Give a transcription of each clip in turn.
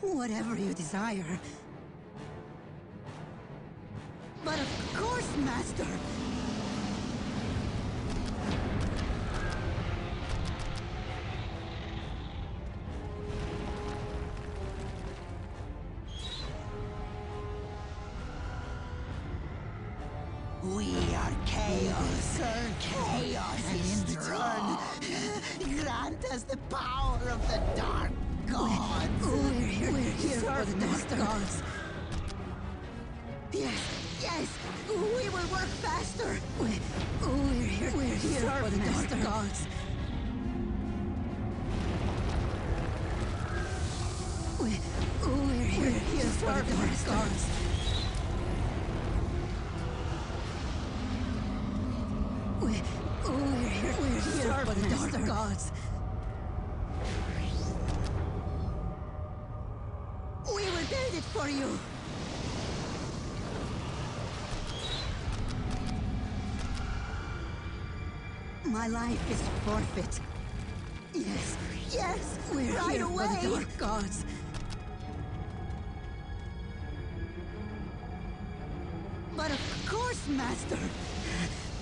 Whatever you desire. But of course, Master! We are chaos. Chaos is strong. Grant us the power of the dark here, for the gods. Yes, yes, we will work faster. We, we're here, we're here for the dark gods. We, we're here, we're here for the dark gods. We, we're here, we're here for the dark gods. It for you. My life is forfeit. Yes, yes, we're right here away. for the dark gods. But of course, Master.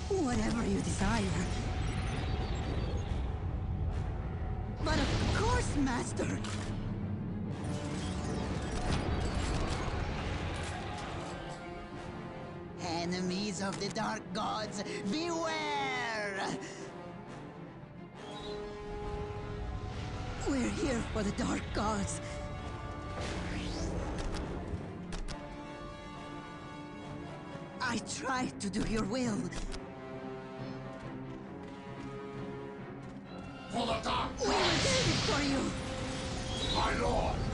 Whatever you desire. But of course, Master. Of the Dark Gods, beware! We're here for the Dark Gods. I tried to do your will. For the dark Gods! We will build it for you. my lord!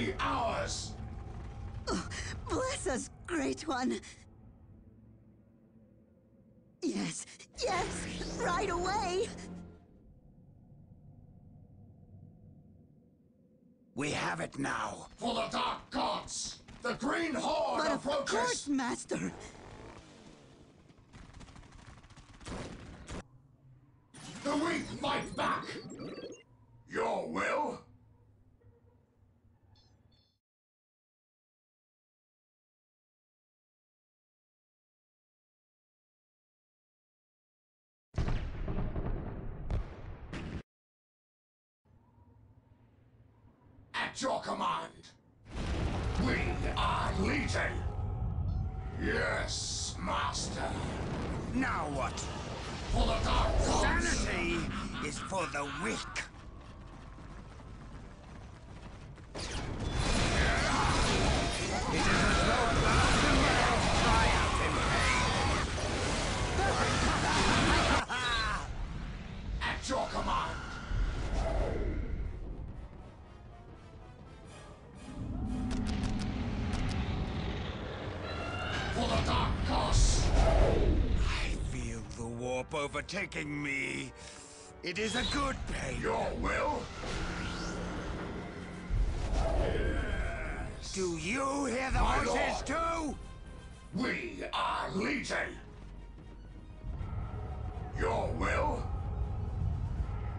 Be ours! Bless us, Great One. Yes, yes, right away. We have it now. For the dark gods! The Green Horde But of approaches! course, Master. The weak fight back! Your will? At your command! We are Legion! Yes, Master! Now what? For the dark gods! Sanity is for the weak. It is overtaking me. It is a good pain. Your will? Do you hear the My voices lord. too? We are Legion! Your will?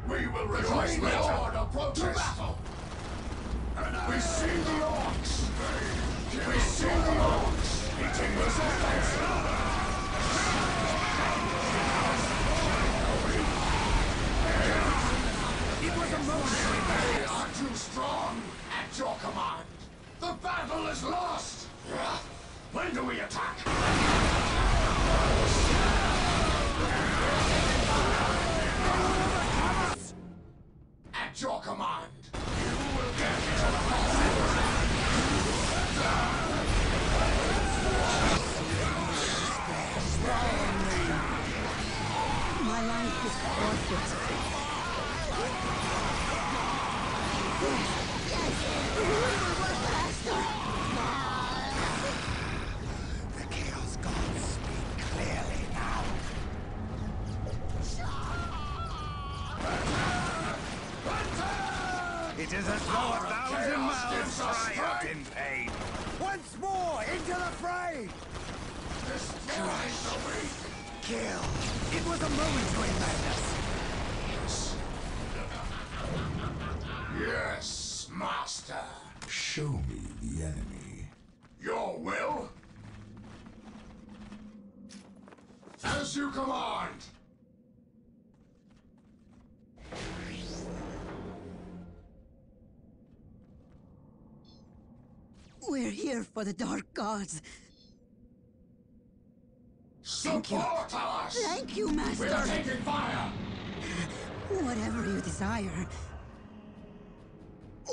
We will rejoice the Lord approaches! To battle! We see the orks! We see the orks! Meeting resistance! Momentary are too strong! At your command! The battle is lost! When do we attack? At your command! Here for the Dark Gods. Support us! Thank you, Master! We are taking fire! Whatever you desire.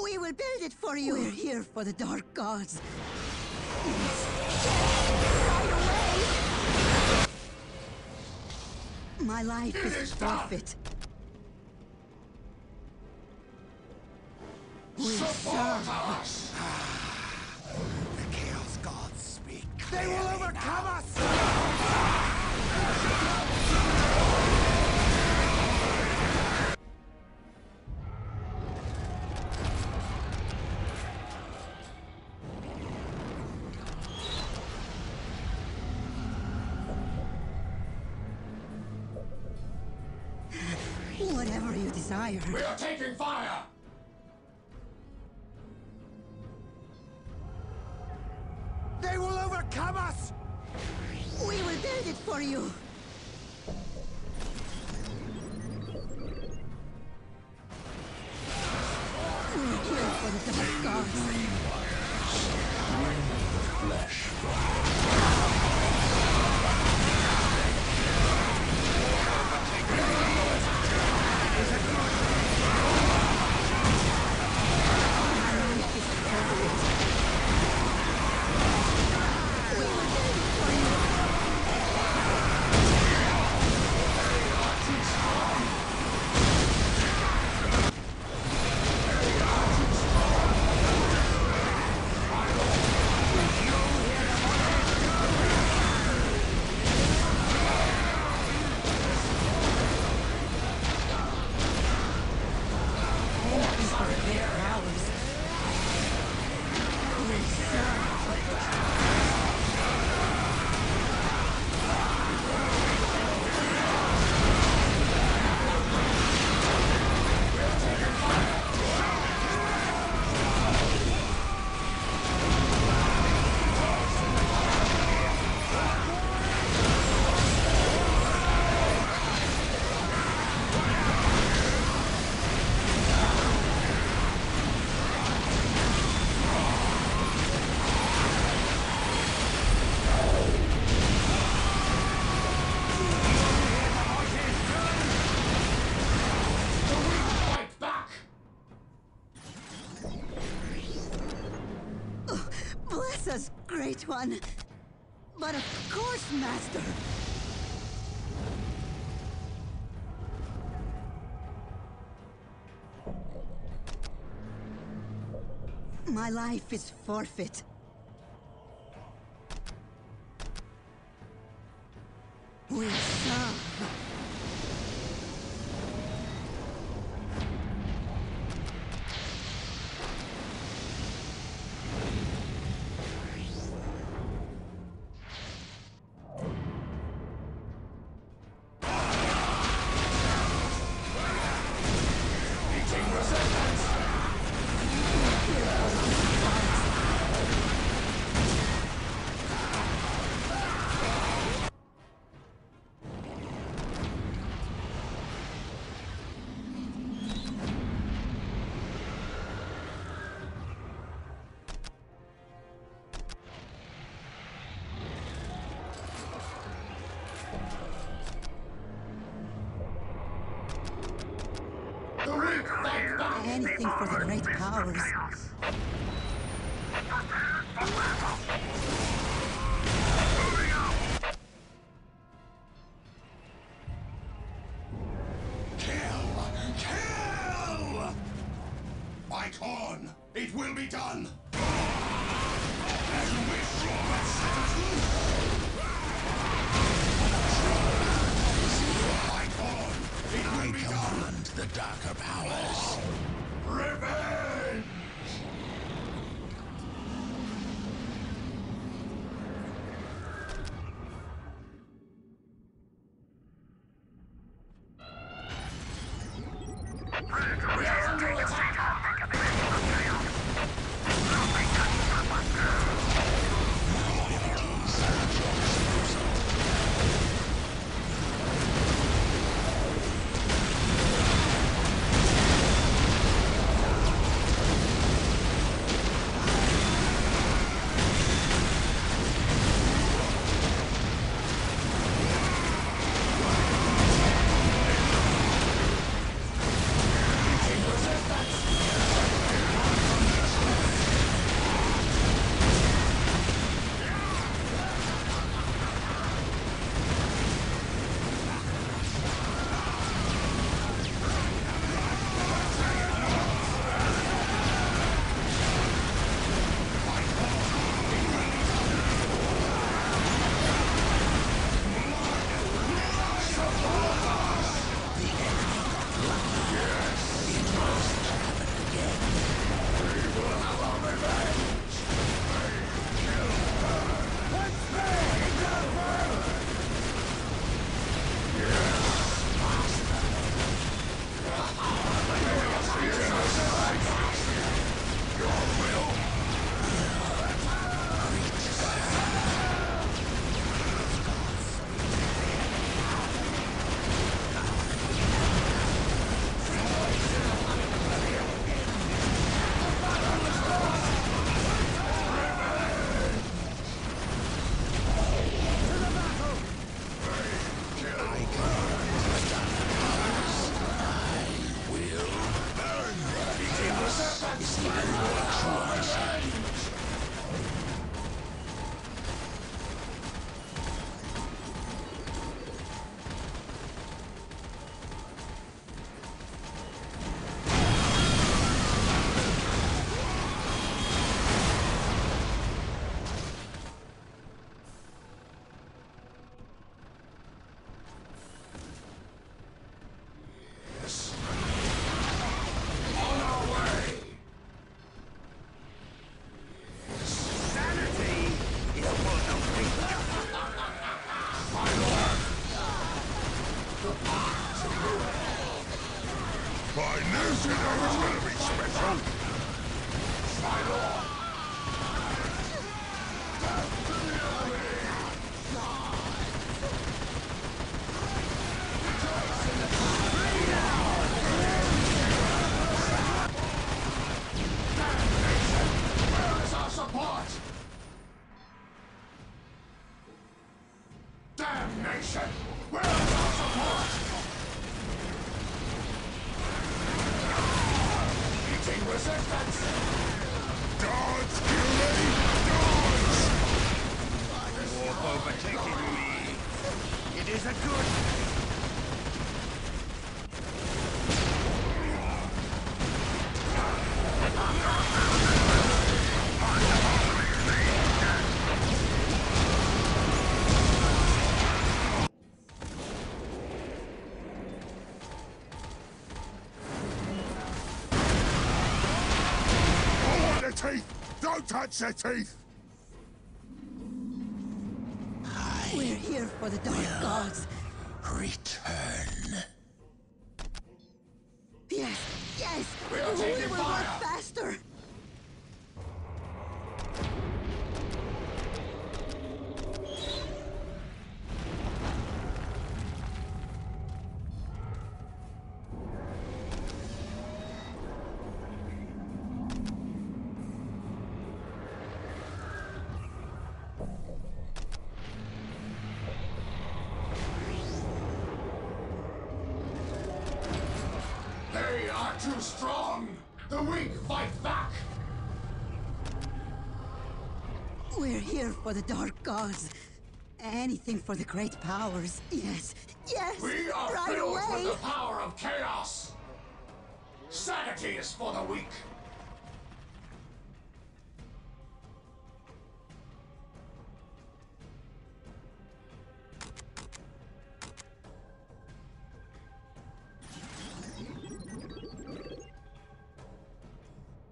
We will build it for you. We're here for the Dark Gods. Right away! My life It is is forfeit. We Support serve. us! The Chaos Gods speak. They will overcome us! Whatever you desire. We are taking fire! One. But of course, Master. My life is forfeit. Powers. Kill! Touch the teeth! For the Dark Gods. Anything for the great powers. Yes, yes! We are right filled away! with the power of chaos! Sanity is for the weak!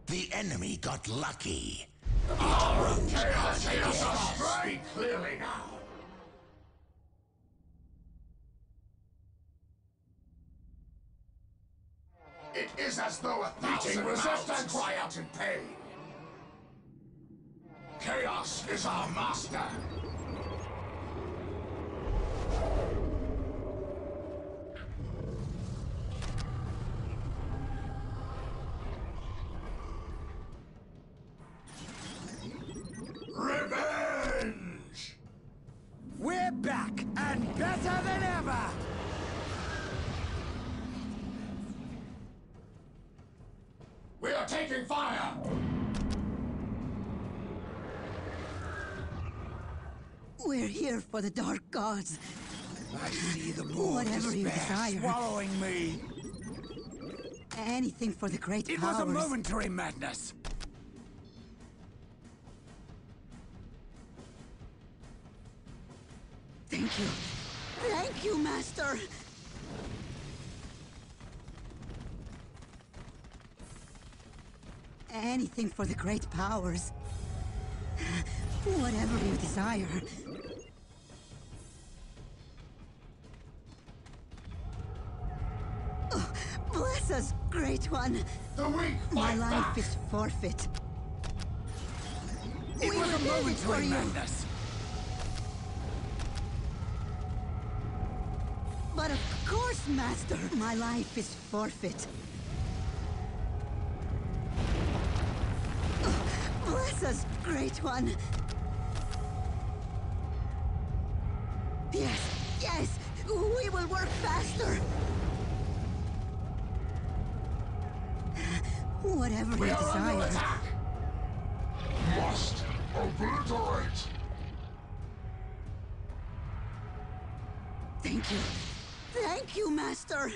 The enemy got lucky. Chaos hears us very clearly now! It is as though a thousand resistance cry out in pain. Chaos is our master. For the Dark Gods. I see the more Whatever you desire. swallowing me. Anything for the great powers, It powers. was a momentary madness. Thank you. Thank you, Master. Anything for the great powers. Whatever you desire. Great One. The weak My life back! is forfeit. It we was a will build it for momentary you. madness. But of course, Master, my life is forfeit. Bless us, Great One. Yes, yes, we will work faster. Whatever We you are under desire. attack! Must obliterate! Thank you. Thank you, Master.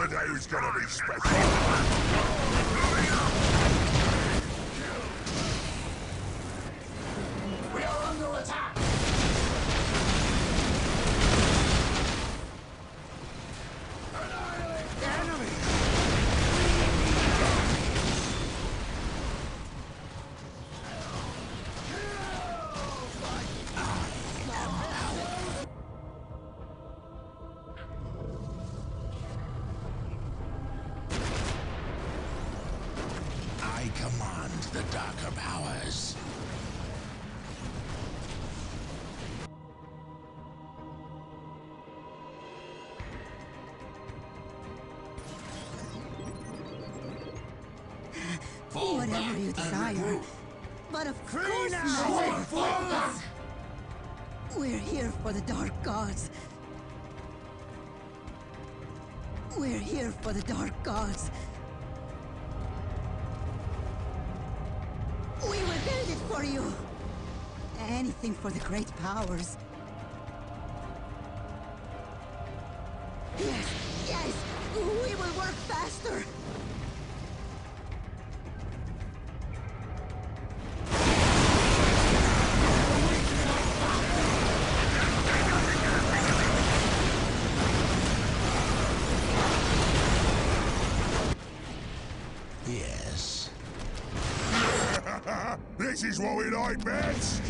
Today was gonna be special! Here for the Dark Gods. We will build it for you. Anything for the great powers. Yes. this is what we like best!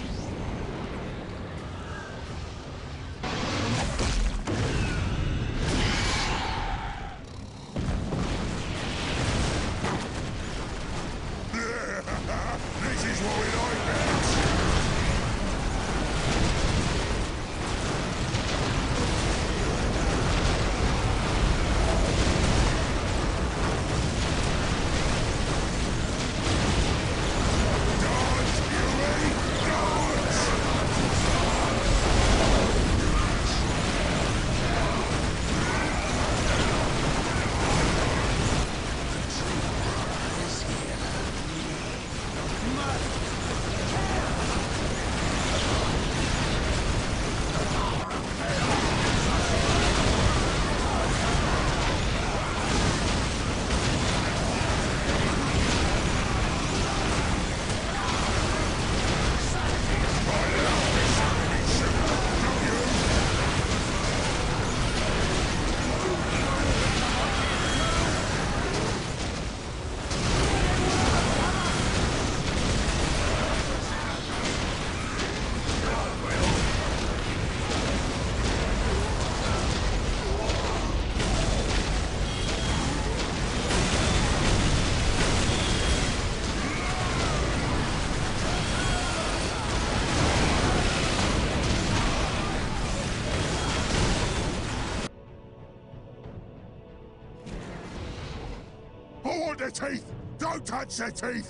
Teeth? Don't touch their teeth!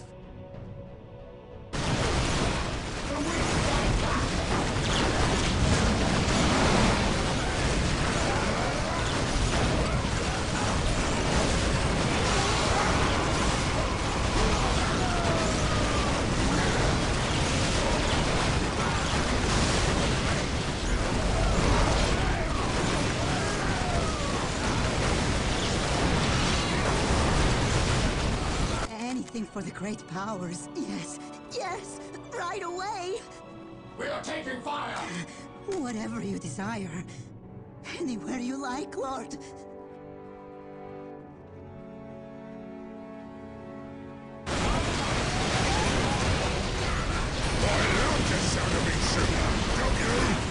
Great powers. Yes, yes, right away. We are taking fire! Whatever you desire. Anywhere you like, Lord. I love the sound of it don't you?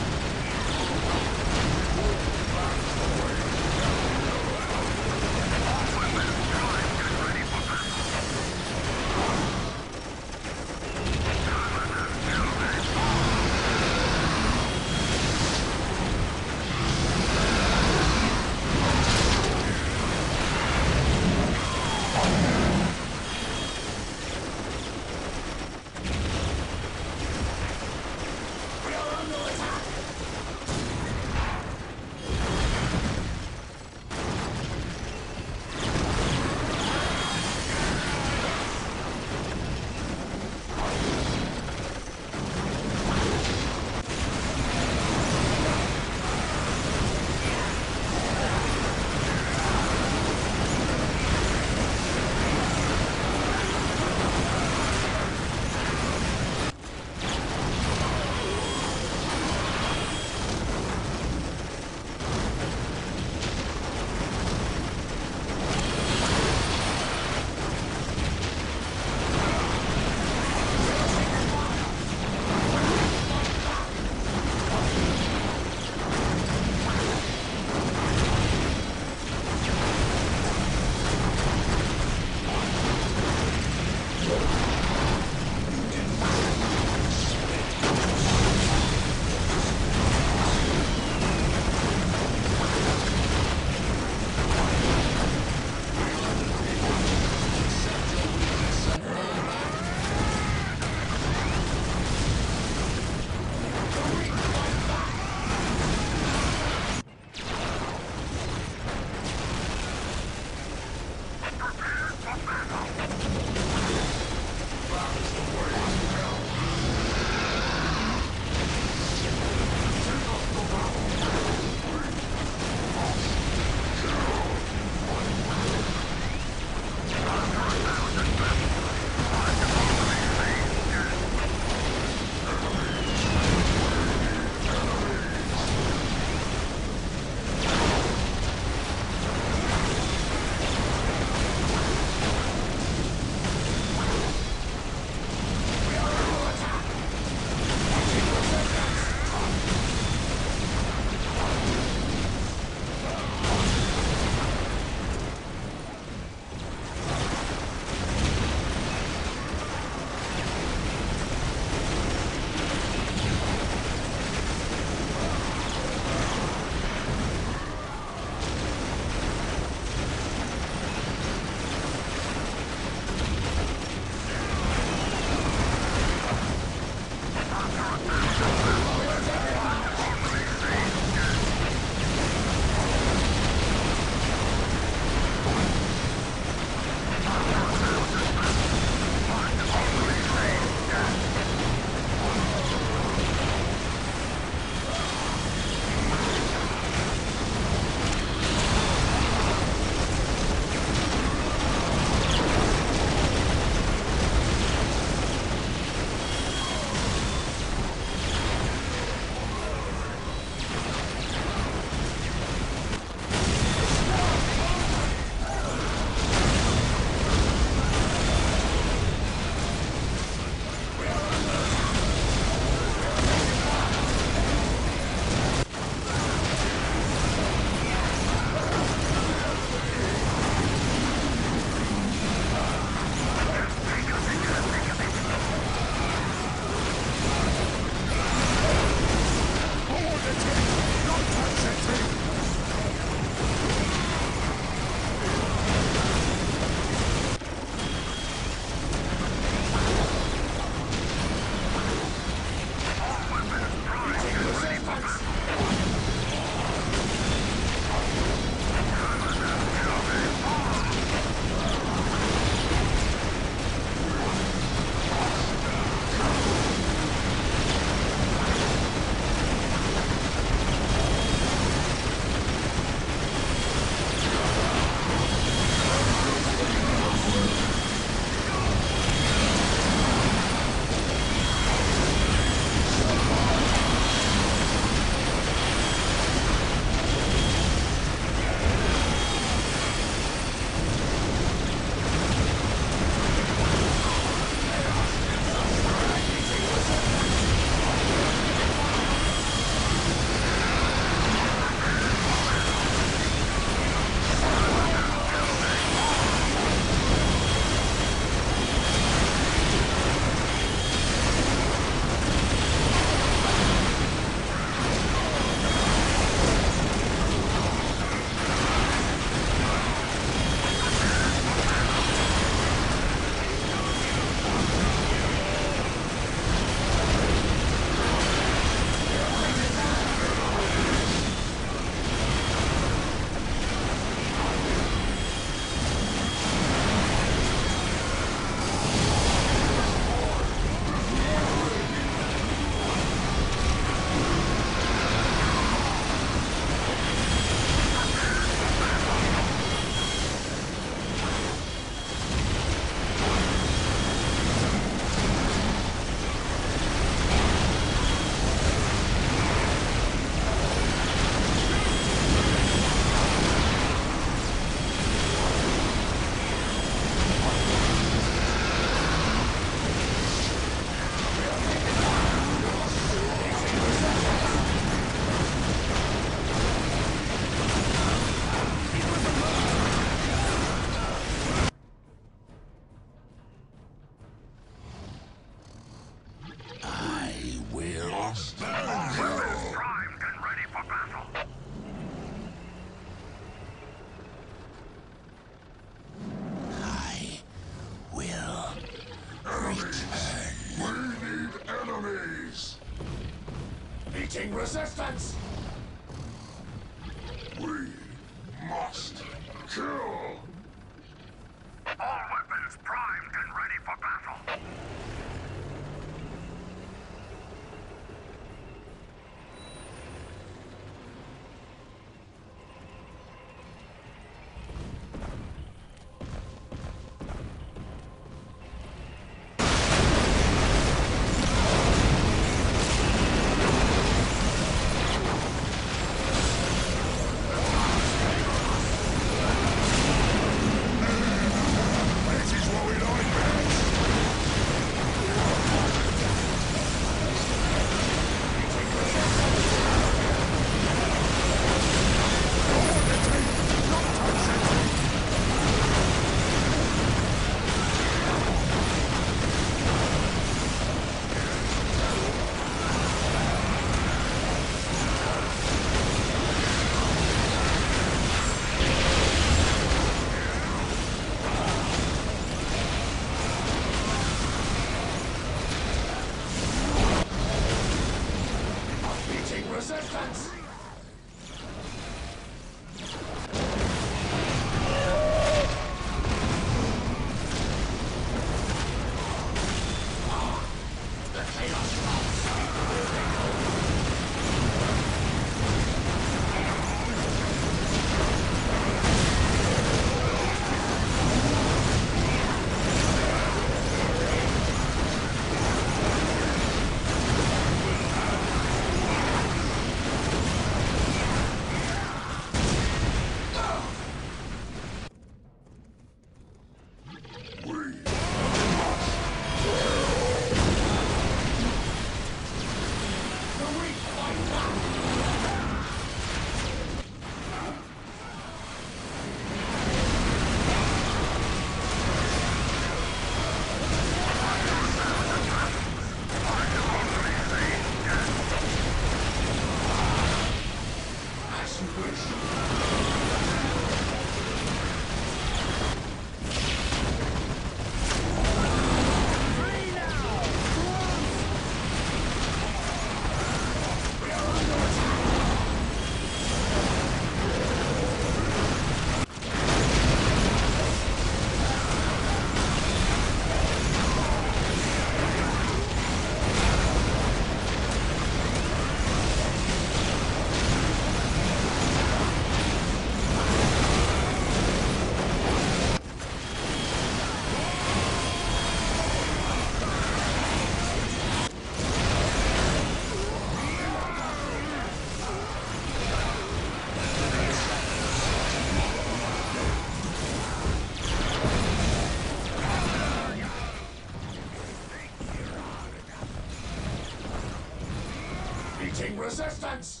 Resistance!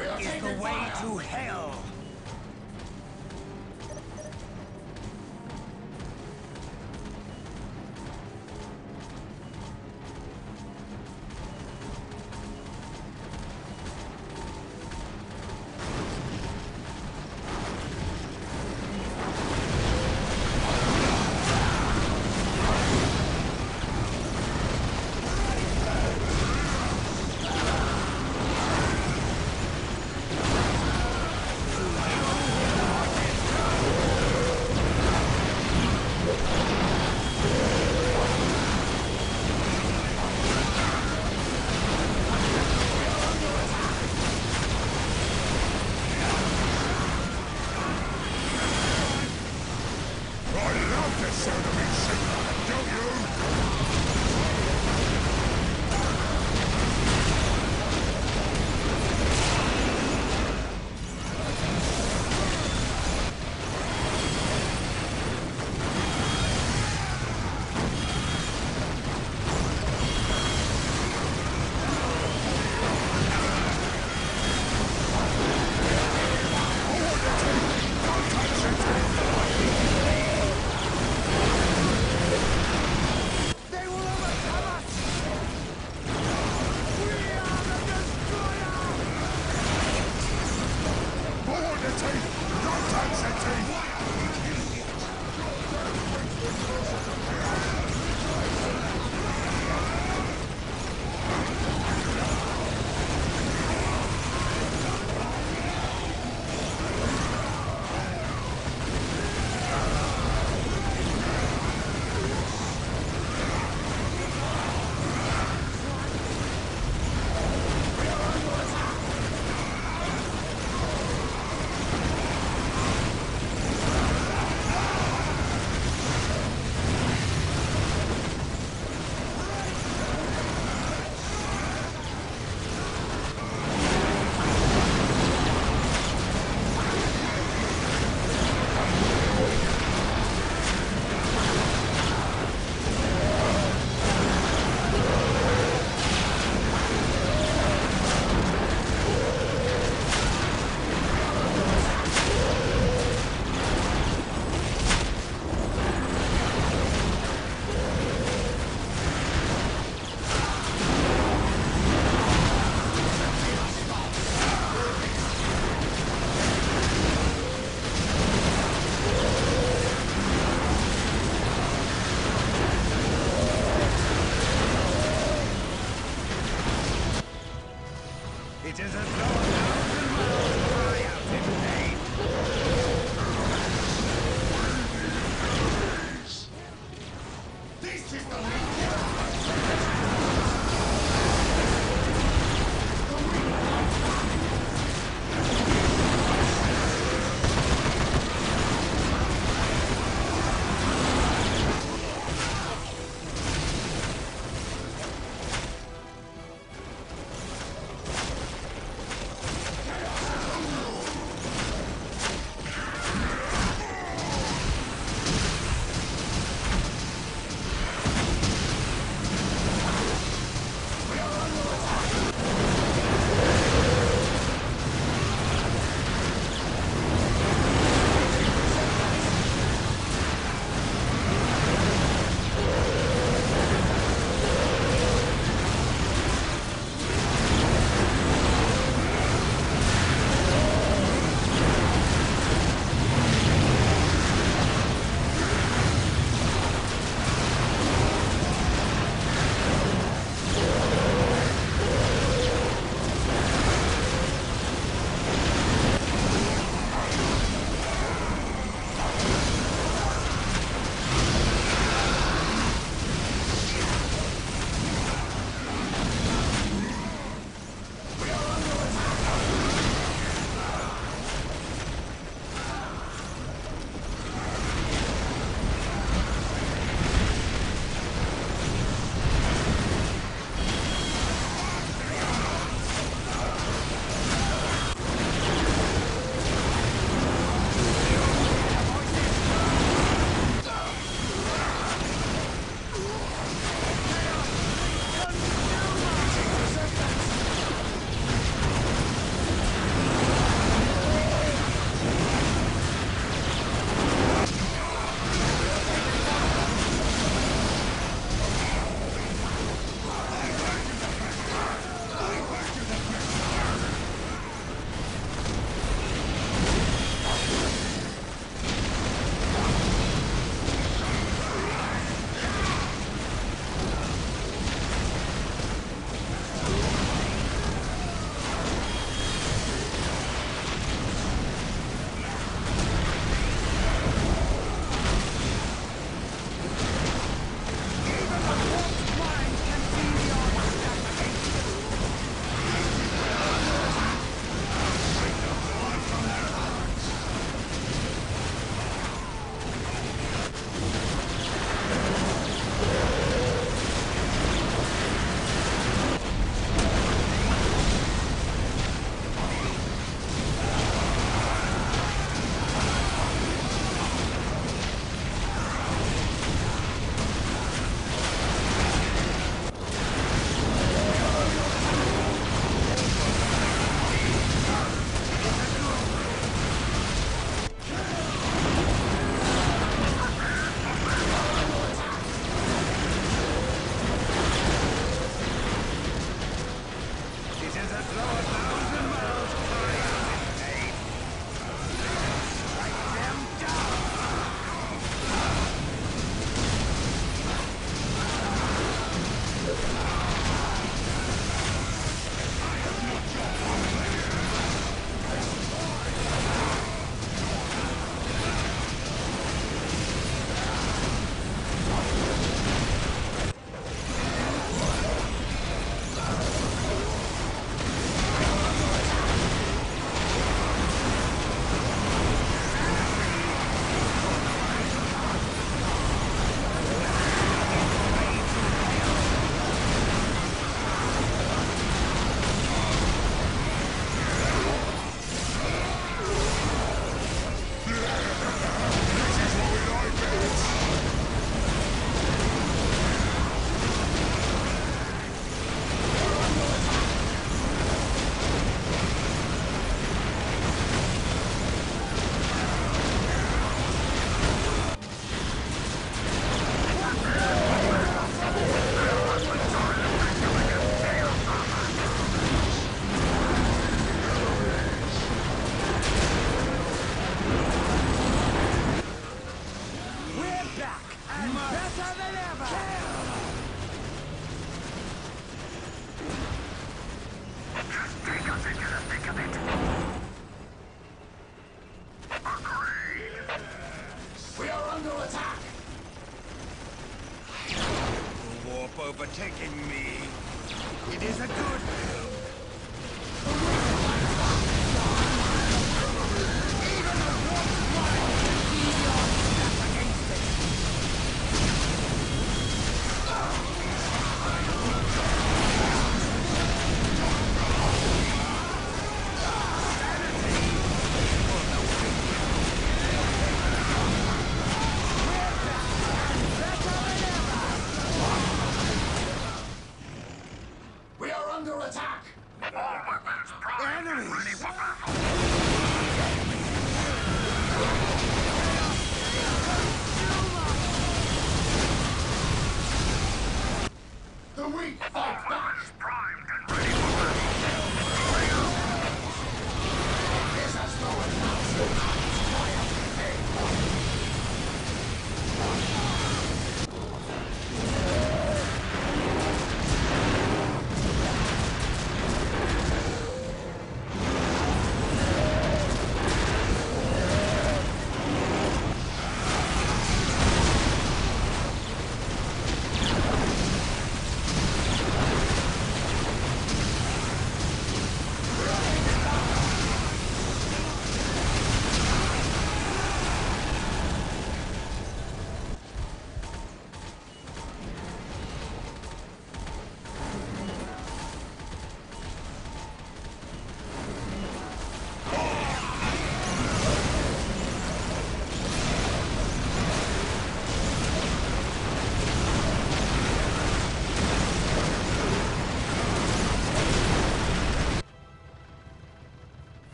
Is the way to hell!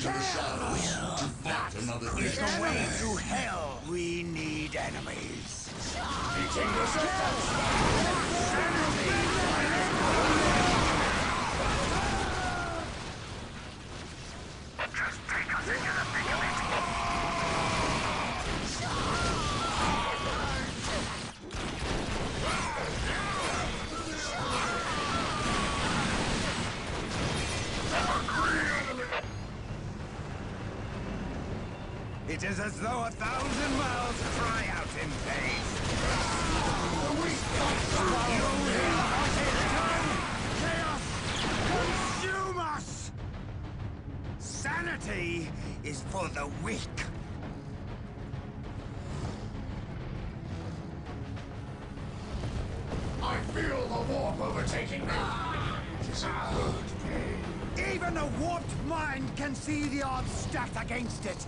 into the shadows to fight another the way to hell. We need enemies. Meeting resistance. Enemies. see the odds stacked against it.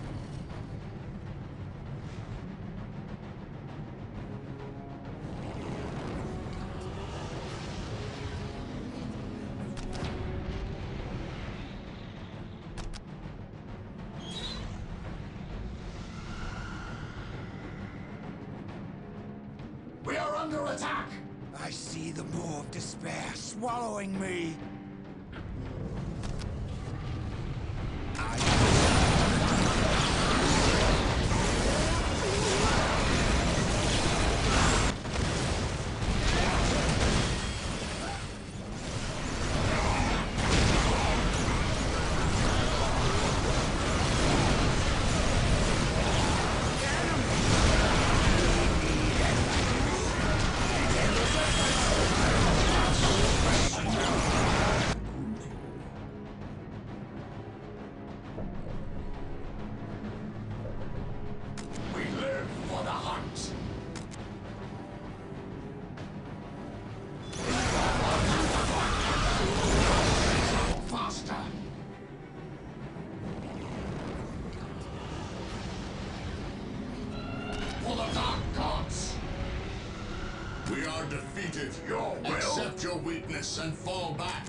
We are under attack! I see the maw of despair swallowing me! your weakness and fall back.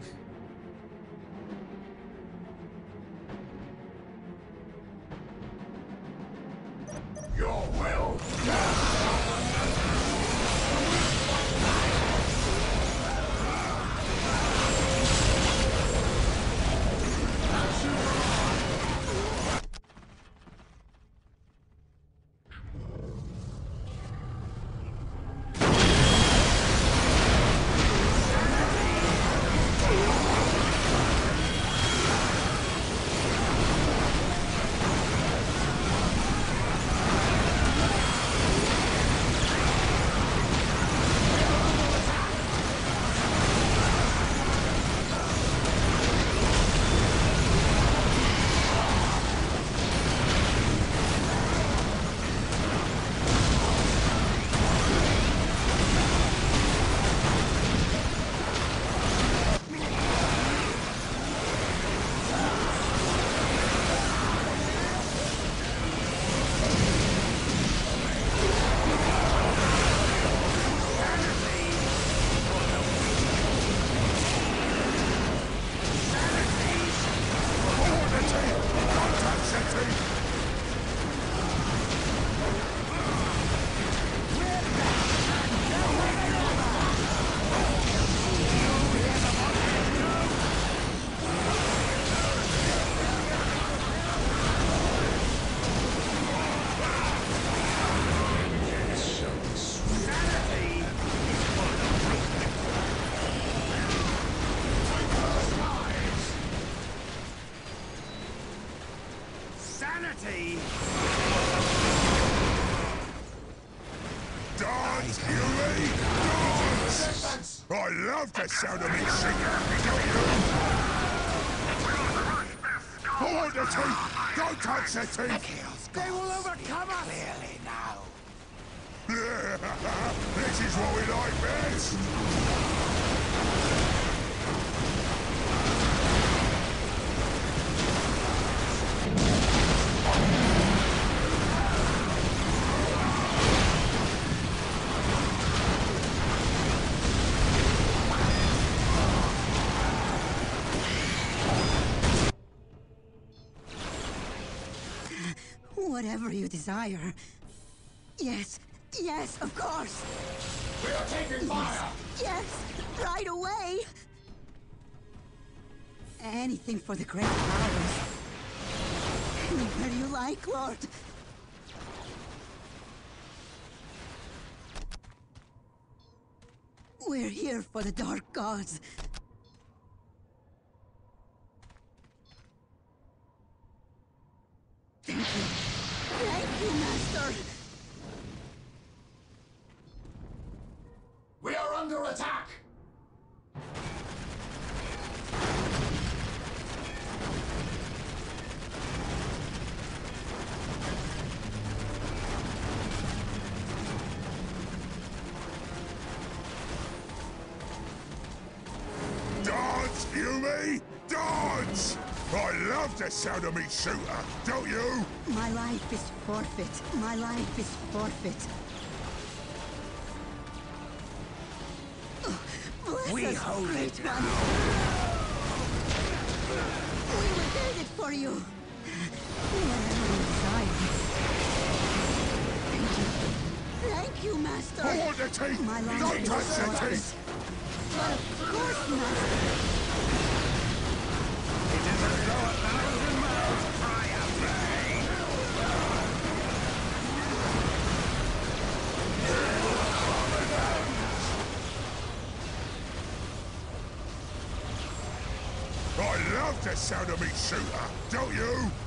Love the sound of me singing, the teeth! Don't touch the teeth! They will Whatever you desire. Yes, yes, of course. We are taking fire! Yes, right away. Anything for the great powers. Anywhere you like, Lord. We're here for the Dark Gods. Thank you. Thank you, Master. We are under attack! Dance, Huey! Dodge! I love the sound of me shooter, don't you? My life is forfeit. My life is forfeit. We hold it one. We will build it for you. Whatever you desire. Thank you. Thank you, Master. Hold the teeth! My life Don't touch the teeth! But of course, Master. It is as though a thousand mouths cry out for aid. I love the sound of me shooter, don't you?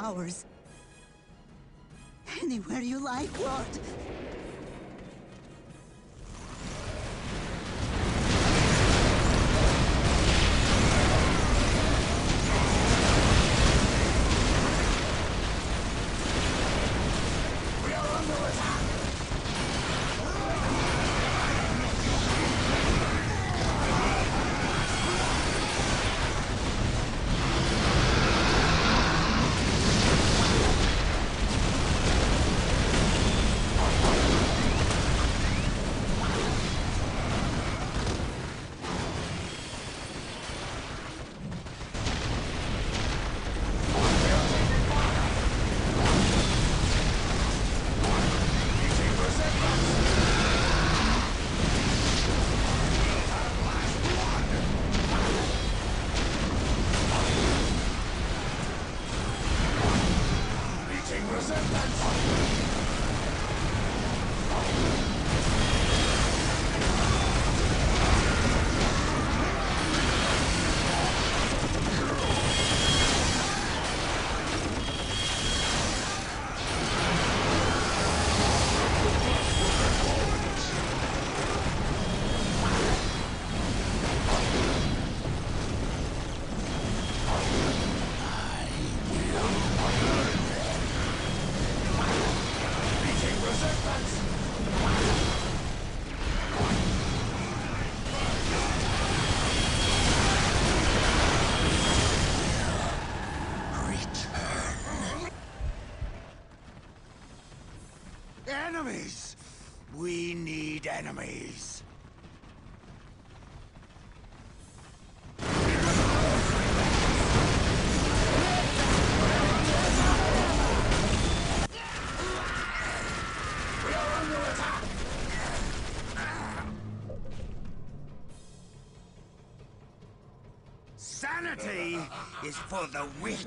Great. Anywhere you like, Lord. Enemies. We are under attack! Sanity is for the weak.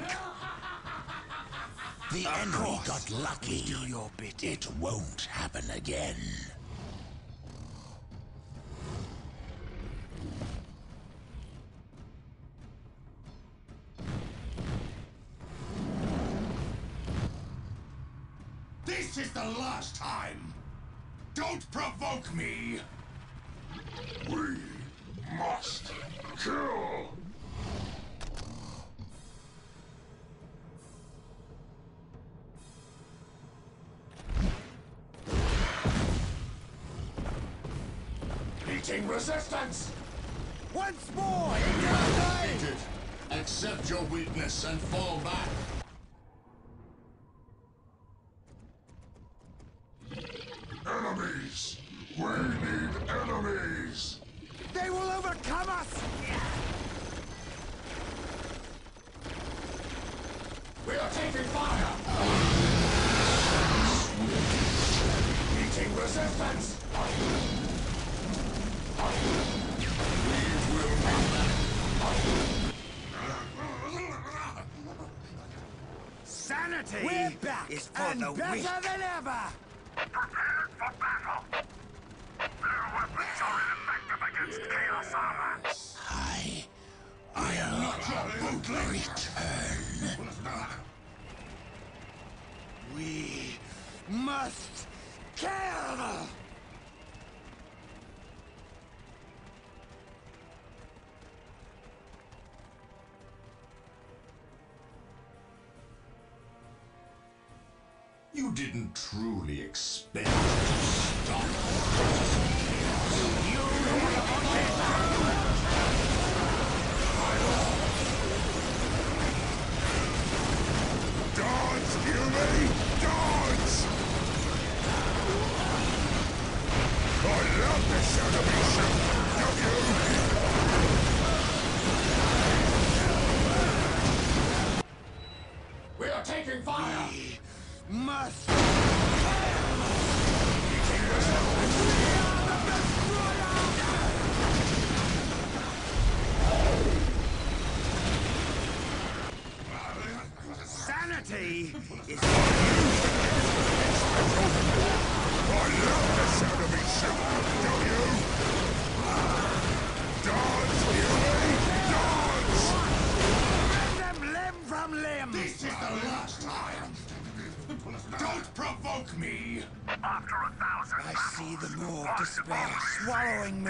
The Of enemy got lucky. Do your. It won't happen again. Last time! Don't provoke me! We must kill. Meeting resistance! Once more! into the Defeated! Accept your weakness and fall back! Didn't truly expect to stop. Swallowing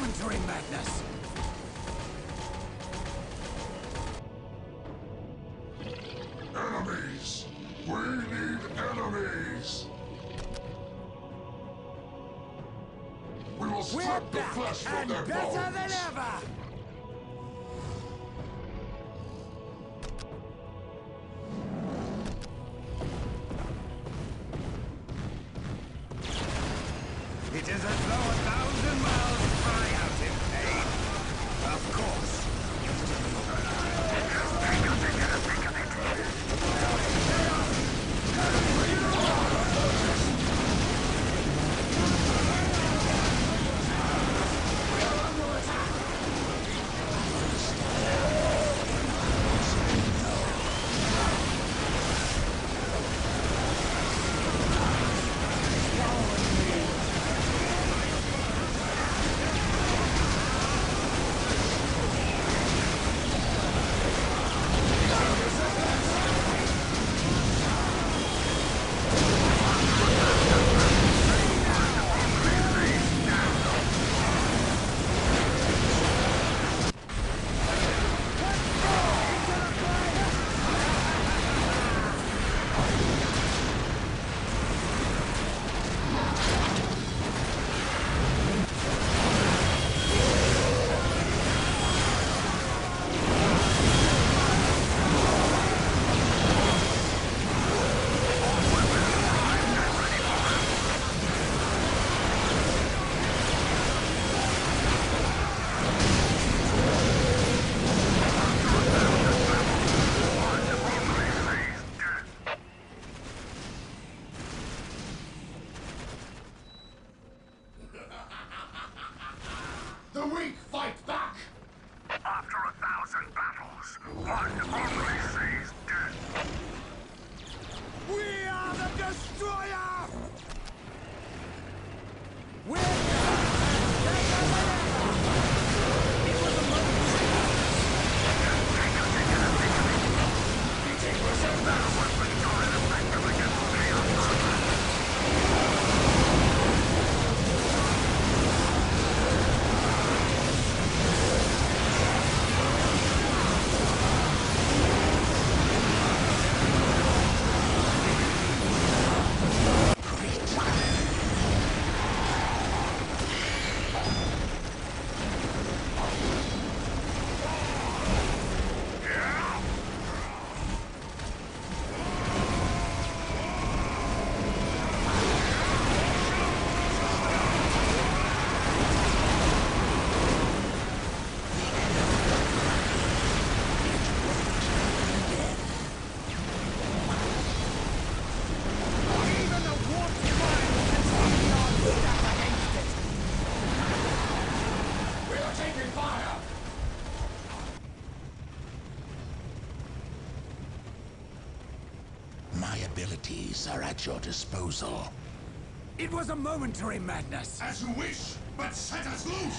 Momentary madness. are at your disposal. It was a momentary madness. As you wish, but set us loose!